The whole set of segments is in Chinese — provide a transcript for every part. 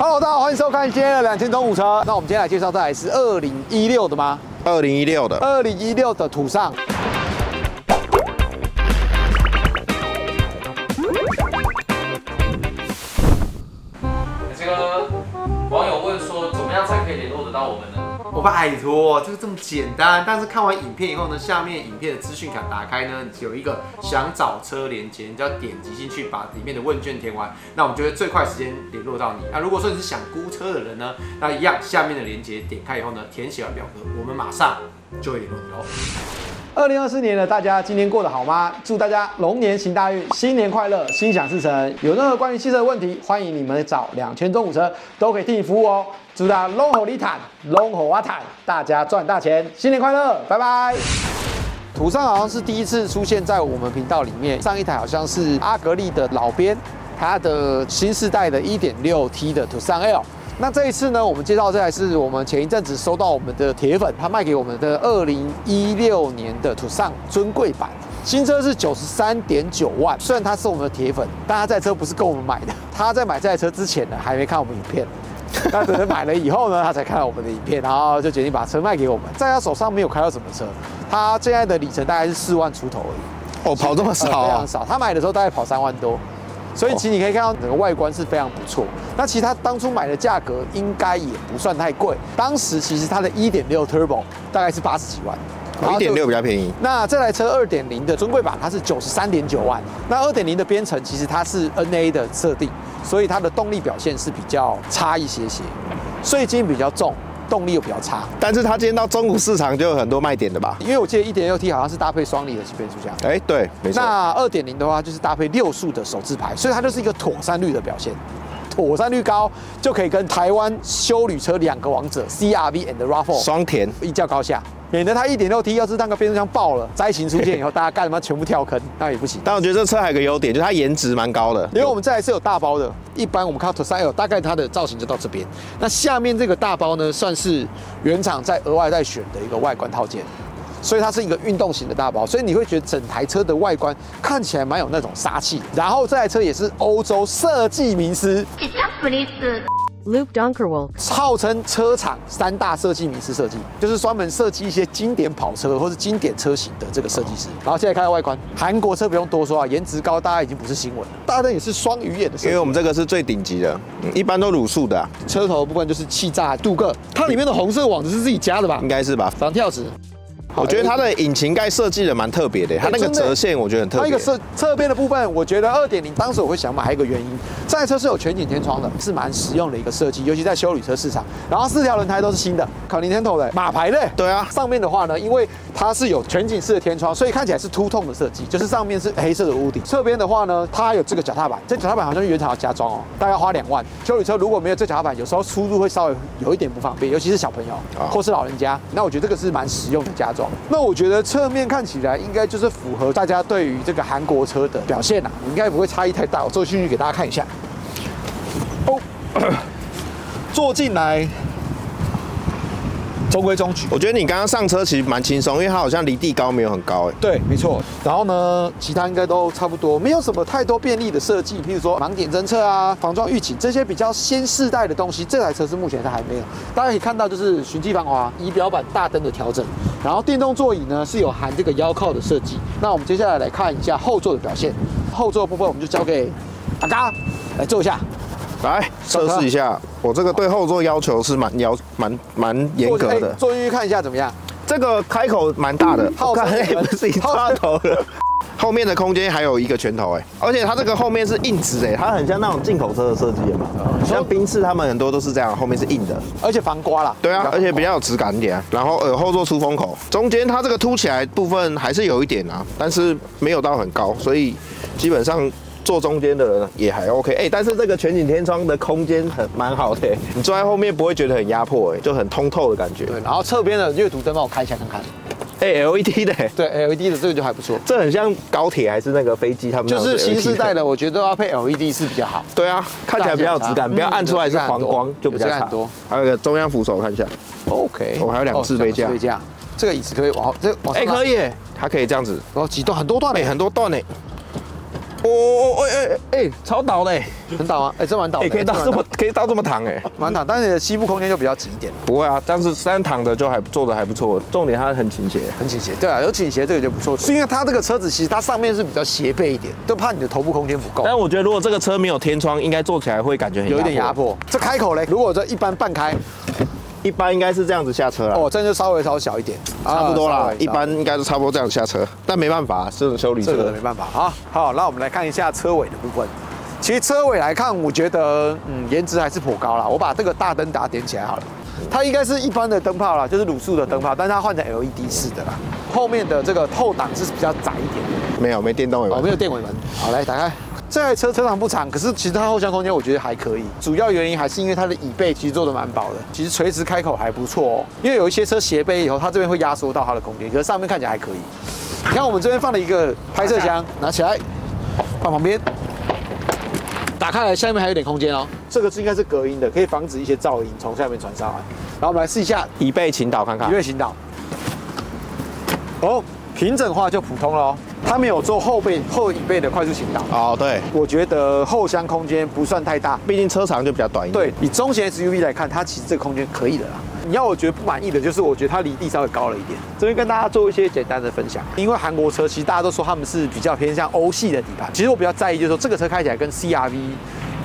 Hello，大家好，欢迎收看今天的两千中午车。那我们今天来介绍这台是二零一六的吗？二零一六的，二零一六的途尚。我？拜托，这个这么简单。但是看完影片以后呢，下面影片的资讯卡打开呢，有一个想找车连接，你就要点击进去，把里面的问卷填完。那我们就会最快时间联络到你。那如果说你是想估车的人呢，那一样下面的连接点开以后呢，填写完表格，我们马上就会联络你哦。二零二四年呢，大家今年过得好吗？祝大家龙年行大运，新年快乐，心想事成。有任何关于汽车的问题，欢迎你们找两千中午车，都可以替你服务哦。祝大家龙吼利坦，龙吼阿坦，大家赚大钱，新年快乐，拜拜。途上好像是第一次出现在我们频道里面，上一台好像是阿格力的老编，它的新世代的 1.6T 的途上 L。那这一次呢，我们介绍这台是我们前一阵子收到我们的铁粉，他卖给我们的二零一六年的途尚尊贵版，新车是九十三点九万。虽然他是我们的铁粉，但他这台车不是跟我们买的，他在买这台车之前呢，还没看我们影片。那等买了以后呢，他才看到我们的影片，然后就决定把车卖给我们。在他手上没有开到什么车，他现在的里程大概是四万出头而已。哦，跑这么少、呃非常啊？少。他买的时候大概跑三万多，所以其实你可以看到整个外观是非常不错。那其实它当初买的价格应该也不算太贵，当时其实它的1.6 Turbo 大概是八十几万，一点六比较便宜。那这台车二点零的尊贵版它是九十三点九万，那二点零的编程其实它是 NA 的设定，所以它的动力表现是比较差一些些，税金比较重，动力又比较差。但是它今天到中古市场就有很多卖点的吧？因为我记得一点六 T 好像是搭配双离合器变速箱，哎、对，没错。那二点零的话就是搭配六速的手自排，所以它就是一个妥善率的表现。妥善率高就可以跟台湾修旅车两个王者 CRV and RAV4 双田，一较高下，免得它一点六 T 要是那个变速箱爆了，灾情出现以后，大家干什么全部跳坑，那也不行。但我觉得这车还有个优点，就是它颜值蛮高的。因为我们这台是有大包的，一般我们看到 Tucson L 大概它的造型就到这边，那下面这个大包呢，算是原厂在额外再选的一个外观套件，所以它是一个运动型的大包，所以你会觉得整台车的外观看起来蛮有那种杀气。然后这台车也是欧洲设计名师，Luke Donkerwolf. 号称车厂三大设计名师设计，就是专门设计一些经典跑车或是经典车型的这个设计师。然后现在看到外观，韩国车不用多说啊，颜值高，大家已经不是新闻了。大灯也是双鱼眼的设计，因为我们这个是最顶级的，嗯一般都卤素的啊、车头部分就是气炸镀铬，它里面的红色网子是自己加的吧应？该是吧？防跳值，我觉得它的引擎盖设计的蛮特别的，它那个折线我觉得很特别它一个。侧侧边的部分，我觉得二点零当时我会想买，还有一个原因，这台车是有全景天窗的，是蛮实用的一个设计，尤其在修理车市场。然后四条轮胎都是新的，考尼天头的 马牌的。对啊上面的话呢，因为它是有全景式的天窗，所以看起来是凸痛的设计，就是上面是黑色的屋顶。侧边的话呢，它有这个脚踏板，这脚踏板好像是原厂要加装哦，大概花两万。修理车如果没有这脚踏板，有时候出入会稍微有一点不方便，尤其是小朋友啊或是老人家。那我觉得这个是蛮实用的加装。那我觉得侧面看起来应该就是符合大家对于这个韩国车的表现啦，应该不会差异太大。我坐进去给大家看一下。哦，坐进来，中规中矩。我觉得你刚刚上车其实蛮轻松，因为它好像离地高没有很高哎。对，没错。然后呢，其他应该都差不多，没有什么太多便利的设计，譬如说盲点侦测啊、防撞预警这些比较先世代的东西，这台车是目前它还没有。大家可以看到，就是循迹防滑、仪表板大灯的调整，然后电动座椅呢是有含这个腰靠的设计。那我们接下来来看一下后座的表现。后座的部分我们就交给阿嘎来坐一下。来测试一下，我这个对后座要求是蛮要蛮蛮严格的。坐进去看一下怎么样？这个开口蛮大的，号称我看哎不是你抓头了。后面的空间还有一个拳头哎，而且它这个后面是硬直哎，它很像那种进口车的设计嘛，像宾士他们很多都是这样，后面是硬的。而且防刮啦。对啊，而且比较有质感一点啊。然后呃后座出风口，中间它这个凸起来部分还是有一点啊，但是没有到很高，所以基本上。坐中间的人也还 OK，哎、但是这个全景天窗的空间很蛮好的、你坐在后面不会觉得很压迫、哎，就很通透的感觉。对，然后侧边的阅读灯帮我开一下看看。哎、l e d 的、哎 对，LED 的这个就还不错。这很像高铁还是那个飞机他们就是新 LED 世代的，我觉得要配 LED 是比较好。对啊，看起来比较有质感，嗯不要按出来是黄光就比较差很多。还有一个中央扶手，看一下，OK，我还有两个自备架。哦自备架，这个椅子可以往后，这往哎、可以、，哎它可以这样子，然后几段？很多段哎、嘞，很多段呢、哦哦哎哎哎，超倒的，很倒吗？哎，这蛮倒的，哎，可以倒这么可以倒这么躺哎，蛮躺，但是你的膝部空间就比较紧一点，不会啊，但是三躺的就还做的还不错，重点它很倾斜，很倾斜，对啊，有倾斜这个就不错，是因为它这个车子其实它上面是比较斜背一点，就怕你的头部空间不够。但我觉得如果这个车没有天窗，应该坐起来会感觉很有一点压迫。这开口嘞，如果这一般半开。一般应该是这样子下车了哦，这就稍微稍小一点，差不多啦。一般应该是差不多这样下车，但没办法，这种修理车没办法啊。好，那我们来看一下车尾的部分。其实车尾来看，我觉得嗯颜值还是颇高啦。我把这个大灯打点起来好了，它应该是一般的灯泡啦，就是卤素的灯泡，但是它换成 LED 式的啦。后面的这个后挡是比较窄一点，没有没电动尾门，哦没有电尾门。好，来打开。这台车车长不长，可是其实它后箱空间我觉得还可以。主要原因还是因为它的椅背其实做的蛮薄的，其实垂直开口还不错哦。因为有一些车斜背以后，它这边会压缩到它的空间，可是上面看起来还可以。你看我们这边放了一个拍摄箱，拿起来放旁边，打开来下面还有点空间哦。这个是应该是隔音的，可以防止一些噪音从下面传上来。然后我们来试一下椅背倾倒看看，椅背倾倒。哦，平整化就普通了哦。它没有做后背后椅背的快速倾倒哦，对，我觉得后箱空间不算太大，毕竟车长就比较短一点。对，以中型 SUV 来看，它其实这个空间可以的啦。你要我觉得不满意的就是，我觉得它离地稍微高了一点。这边跟大家做一些简单的分享，因为韩国车其实大家都说他们是比较偏向欧系的底盘，其实我比较在意就是说这个车开起来跟 CRV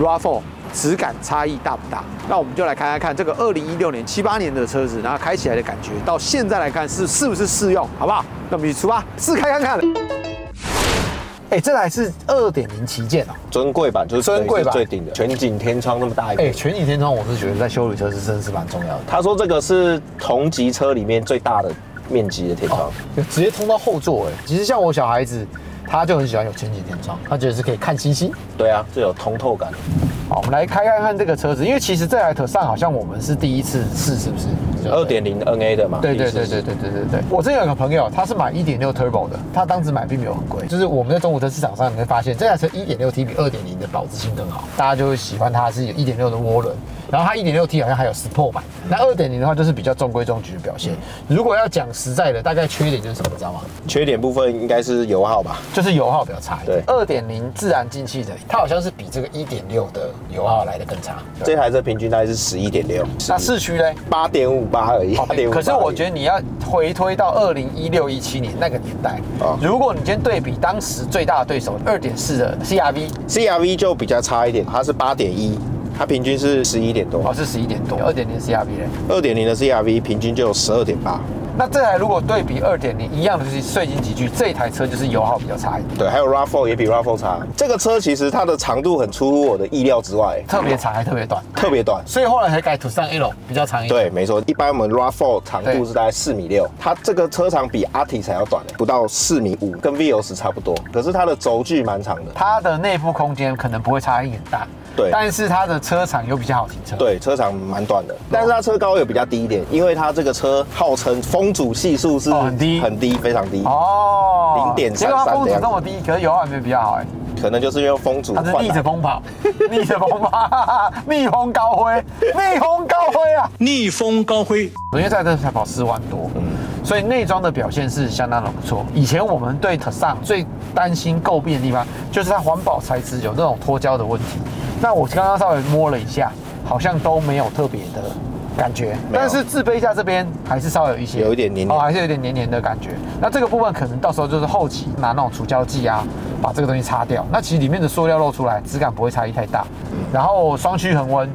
RAV4 质感差异大不大？那我们就来看看看这个二零一六年七八年的车子，然后开起来的感觉，到现在来看是是不是适用，好不好？那我们一起出发试开看看。哎，这台是二点零旗舰哦，尊贵版就是尊贵版最顶的全景天窗那么大一个。哎，全景天窗我是觉得在修理车是真的是蛮重要的。他说这个是同级车里面最大的面积的天窗，直接通到后座。哎，其实像我小孩子。他就很喜欢有全景天窗，他觉得是可以看星星。对啊，这有通透感。好，我们来开看看这个车子，因为其实这台特上好像我们是第一次试，是不是？二点零 NA 的嘛。对对对对对对对对。我这有个朋友，他是买一点六 Turbo 的，他当时买并没有很贵。就是我们在中国车市场上，你会发现这台车一点六 T 比二点零的保值性更好，大家就会喜欢它是有一点六的涡轮。然后它一点六 T 好像还有 Sport 版，那二点零的话就是比较中规中矩的表现。如果要讲实在的，大概缺点就是什么，你知道吗？缺点部分应该是油耗吧，就是油耗比较差。对，二点零自然进气的，它好像是比这个一点六的油耗来的更差。这台车平均大概是十一点六，那市区呢？八点五八而已。八点五。可是我觉得你要回推到二零一六一七年那个年代，如果你今天对比当时最大的对手二点四的 CRV，CRV 就比较差一点，它是八点一。它平均是十一点多，哦，是十一点多。二点零 CRV 嘞，二点零的 CRV 平均就有十二点八。那这台如果对比二点零一样的就是税金集聚，这一台车就是油耗比较差一点。对，还有 RAV4 也比 RAV4 差。这个车其实它的长度很出乎我的意料之外，特别长还特别短，特别短。所以后来才改途上 L 比较长一点。对，没错。一般我们 RAV4 长度是大概四米六，它这个车长比 Artis 还要短，不到四米五，跟 Vios 差不多。可是它的轴距蛮长的，它的内部空间可能不会差异很大。对，但是它的车长又比较好停车。对，车长蛮短的，但是它车高又比较低一点，因为它这个车号称风阻系数是很低，很低，非常低。哦，零点三三风阻这么低，可是油耗没有比较好哎。可能就是因为风阻，它是逆着风跑，逆着风跑，逆风高飞，逆风高飞啊，逆风高飞。因为在这才跑四万多，嗯，所以内装的表现是相当的不错。以前我们对特上最担心诟病的地方，就是它环保材质有那种脱胶的问题。那我刚刚稍微摸了一下，好像都没有特别的感觉，但是自卑架这边还是稍微有一些，有一点黏黏，哦，还是有点黏黏的感觉。那这个部分可能到时候就是后期拿那种除胶剂啊，把这个东西擦掉。那其实里面的塑料露出来，质感不会差异太大。然后双区恒温，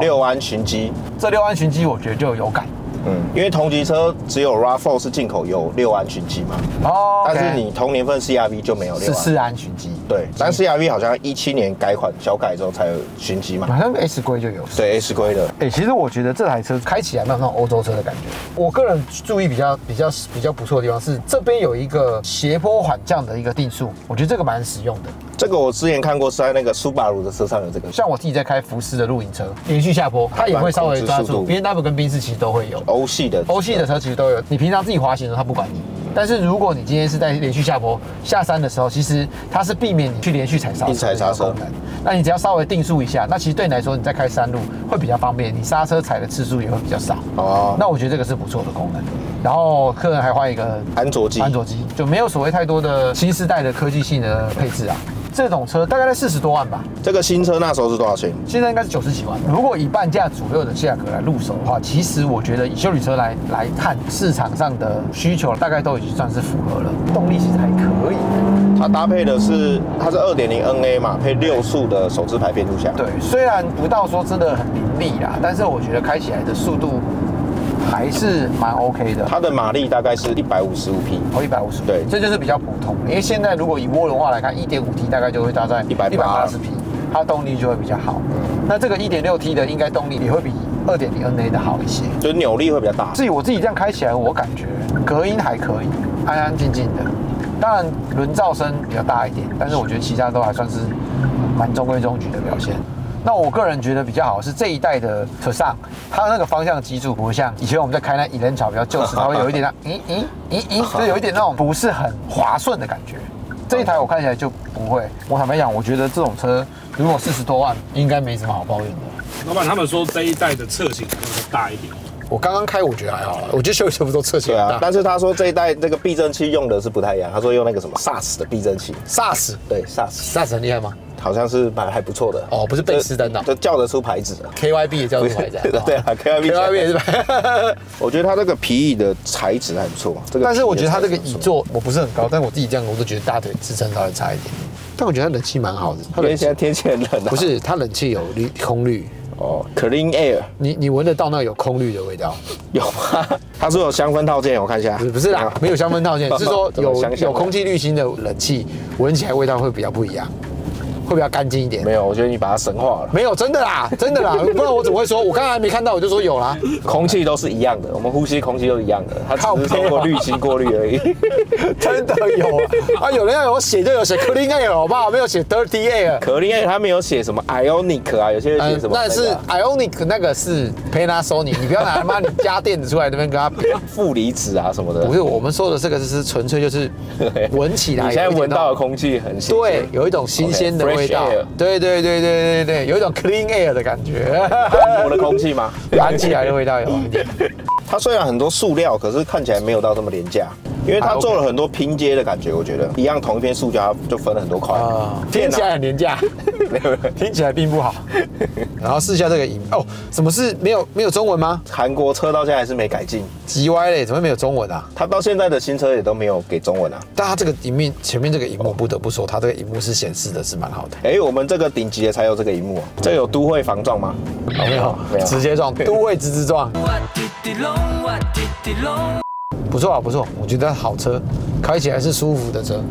六安循迹，这六安循迹我觉得就有感。嗯，因为同级车只有 RAV4 是进口有六安循迹嘛，哦，但是你同年份 CRV 就没有六是四安循迹，对，但 CRV 好像一七年改款小改之后才有循迹嘛，好像 S 规就有，对 S 规的，哎，其实我觉得这台车开起来没有那种欧洲车的感觉，我个人注意比较比较比较不错的地方是这边有一个斜坡缓降的一个定速，我觉得这个蛮实用的。这个我之前看过是在那个苏巴鲁的车上有这个，像我自己在开福斯的露营车，连续下坡，它也会稍微抓住。B N W 跟宾士其实都会有，欧系的，欧系的车其实都有。你平常自己滑行的时候，它不管你。但是如果你今天是在连续下坡下山的时候，其实它是避免你去连续踩刹车。踩刹车。那你只要稍微定速一下，那其实对你来说，你在开山路会比较方便，你刹车踩的次数也会比较少。哦。那我觉得这个是不错的功能。然后客人还换一个安卓机，安卓机就没有所谓太多的新时代的科技性的配置啊。这种车大概在四十多万吧，这个新车那时候是多少钱？现在应该是九十几万。如果以半价左右的价格来入手的话，其实我觉得以修理车来来看，市场上的需求大概都已经算是符合了，动力其实还可以。它搭配的是它是二点零 NA 嘛，配六速的手自排变速箱。对，虽然不到说真的很凌厉啦，但是我觉得开起来的速度还是蛮 OK 的。它的马力大概是一百五十五匹。哦，一百五十，对这就是比较普通。因为现在如果以涡轮化来看，一点五 T 大概就会搭在180八十匹，它动力就会比较好。那这个一点六 T 的应该动力也会比二点零 NA 的好一些。就是扭力会比较大。至于我自己这样开起来，我感觉隔音还可以，安安静静的。当然轮噪声比较大一点，但是我觉得其他都还算是蛮中规中矩的表现。那我个人觉得比较好是这一代的车上，它的那个方向机柱不会像以前我们在开那伊人草比较旧时，它会有一点那咦咦咦咦，就有一点那种不是很滑顺的感觉。这一台我看起来就不会。我坦白讲，我觉得这种车如果四十多万，应该没什么好抱怨的。老板他们说这一代的侧倾可能会大一点。我刚刚开，我觉得还好了。我觉得修理车不都侧倾很大，，啊但是他说这一代那个避震器用的是不太一样，他说用那个什么 SAS 的避震器，SARS 对 SAS SARS 很厉害吗好像是蛮还不错的。哦不是贝斯登的就叫得出牌子的。？KYB 也叫出牌子啊。对啊，KYB KYB 也是吧。我觉得它这个皮椅的材质还不错，这个但是我觉得它这个椅座我不是很高，但我自己这样我都觉得大腿支撑稍微差一点。但我觉得它冷气蛮好的，它冷气因为现在天气很冷啊。不是它冷气有滤空滤，哦，Clean Air 你你闻得到那有空滤的味道？有吗？它说有香氛套件，我看一下。不是不是啦，没有香氛套件，是说有香香有空气滤芯的冷气，闻起来味道会比较不一样，会比较干净一点。没有，我觉得你把它神化了。没有，真的啦，真的啦，不然我怎么会说？我刚才还没看到，我就说有啦。空气都是一样的，我们呼吸空气都一样的，它只是通过滤芯过滤而已。真的有啊！啊，有人要有写就有写 clean air 好不好？没有写 dirty air，clean air 他没有写什么 Ionic 啊，有些人写什么、那是 Ionic 那个是 Panasonic，你不要拿他妈你家电子出来那边跟他比。负离子啊什么的。不是，我们说的这个是纯粹就是闻起来，你现在闻到的空气很新鲜对，有一种新鲜的 OK，fresh 味道。对对对对对对，有一种 clean air 的感觉，我的空气吗？安起来的味道有一点。它虽然很多塑料，可是看起来没有到这么廉价，因为它做了很多拼接的感觉。我觉得一样同一片塑胶，它就分了很多块。啊，听起来很廉价，听起来并不好。然后试一下这个影哦，什么是没有没有中文吗？韩国车到现在还是没改进，急歪嘞，怎么会没有中文啊？它到现在的新车也都没有给中文啊。但它这个荧面前面这个荧幕，不得不说，它这个荧幕是显示的是蛮好的。哎、我们这个顶级的才有这个荧幕、啊，这有都会防撞吗？哦没有没有直接撞，都会直直撞。不错啊，不错，我觉得好车，开起来是舒服的车。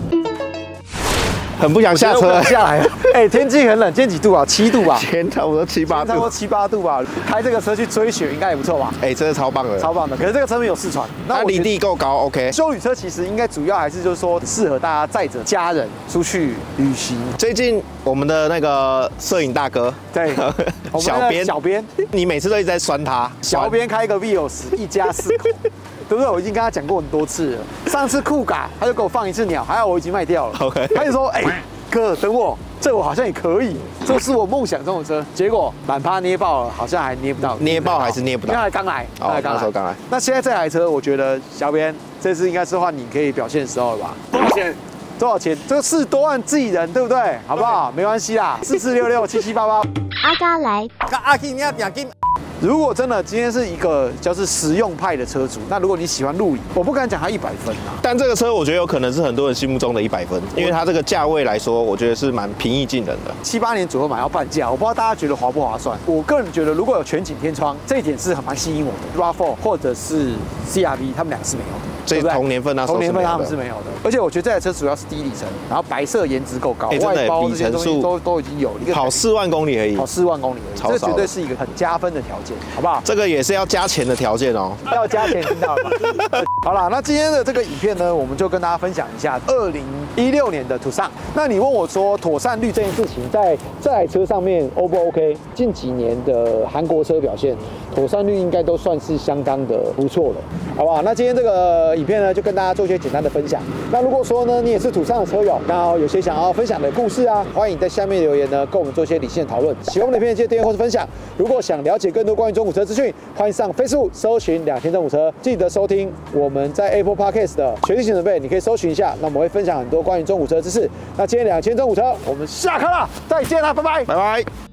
很不想下车，下来了。哎，天气很冷，今天几度啊？七度吧，前差不多七八度。差不多七八度吧。开这个车去追雪应该也不错吧？哎、真的超棒的，超棒的。可是这个车没有四传，那离地够高，OK。修旅车其实应该主要还是就是说适合大家载着家人出去旅行。最近我们的那个摄影大哥，对 小编，小编，你每次都一直在酸他，小编开一个 Vios，一家四口，对不对？我已经跟他讲过很多次了。上次酷嘎他就给我放一次鸟，还好我已经卖掉了。OK 他就说：“哎、哥，等我，这我好像也可以，这是我梦想中的车。”结果满趴捏爆了，好像还捏不到，捏爆还是捏不到刚才刚来，那时候刚来。那现在这台车，我觉得小编这次应该是换你可以表现的时候了吧？多少钱？多少钱？这个四十多万自己人，对不对？好不好？没关系啦，四四六六七七八八。阿嘎来阿 K，你要点金。如果真的今天是一个就是实用派的车主，那如果你喜欢露营，我不敢讲它一百分啊。但这个车我觉得有可能是很多人心目中的一百分，因为它这个价位来说，我觉得是蛮平易近人的。七八年左右买要半价，我不知道大家觉得划不划算。我个人觉得，如果有全景天窗，这一点是很蛮吸引我的。RAV4 或者是 CRV，他们两个是没有的，这对不对同年份那时候同年份他们是没有的。而且我觉得这台车主要是低里程，然后白色颜值够高，外包这些里程数东西都都已经有一个跑四万公里而已跑，四万公里而已，这绝对是一个很加分的条件，好不好？这个也是要加钱的条件哦。要加钱，听到了吗？好了，那今天的这个影片呢，我们就跟大家分享一下二零一六年的途尚。那你问我说妥善率这件事情，在这台车上面 O 不 OK？近几年的韩国车表现，妥善率应该都算是相当的不错了，好不好？那今天这个影片呢就跟大家做一些简单的分享。那如果说呢你也是土上的车友，那有些想要分享的故事啊，欢迎在下面留言呢，跟我们做一些理性的讨论。喜欢我们的片，记得订阅或是分享。如果想了解更多关于中古车资讯，欢迎上 Facebook 搜寻两天中古车，记得收听我们在 Apple Podcast 的全力性准备，你可以搜寻一下。那我们会分享很多关于中古车知识。那今天两千中古车，我们下课了，再见啦，拜拜。拜拜。